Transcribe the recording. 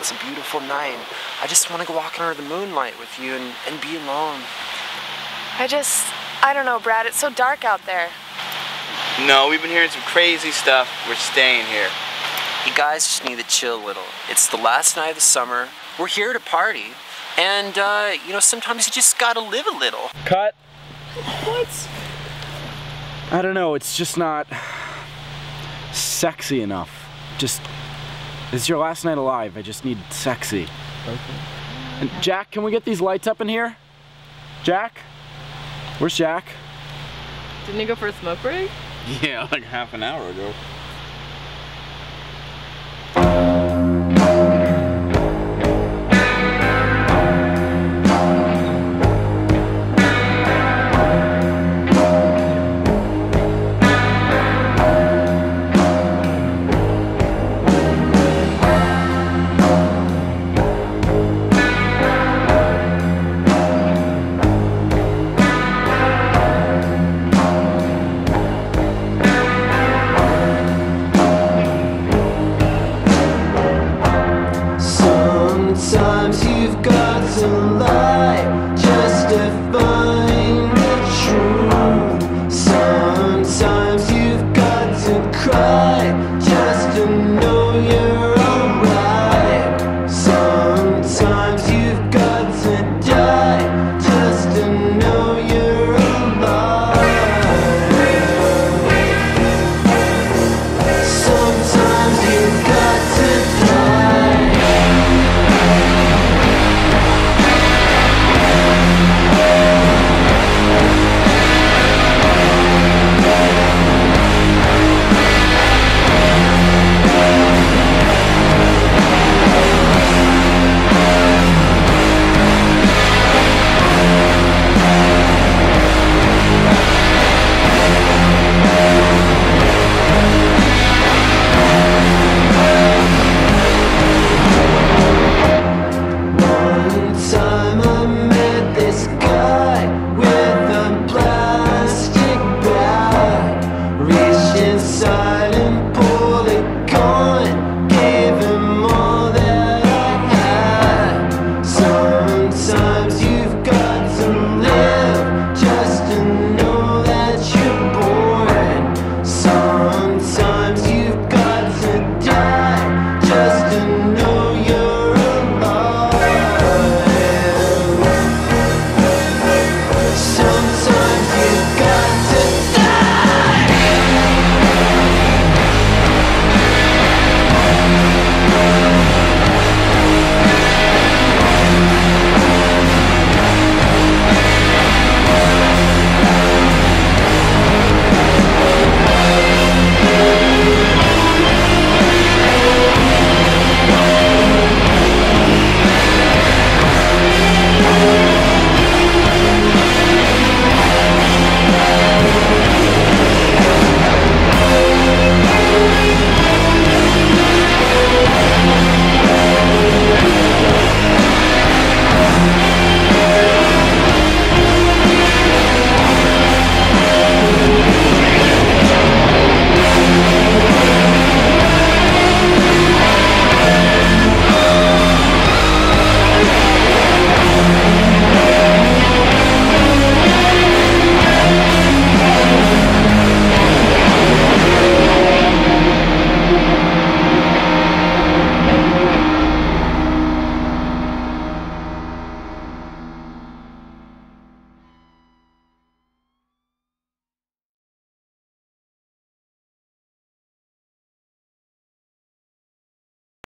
It's a beautiful night. I just want to go walking under the moonlight with you and, and be alone. I just, I don't know, Brad. It's so dark out there. No, we've been hearing some crazy stuff. We're staying here. You guys just need to chill a little. It's the last night of the summer. We're here to party. And, uh, you know, sometimes you just gotta live a little. Cut. What? I don't know, it's just not sexy enough. Just, it's your last night alive. I just need sexy. Okay. And Jack, can we get these lights up in here? Jack? Where's Jack? Didn't he go for a smoke break? Yeah, like half an hour ago.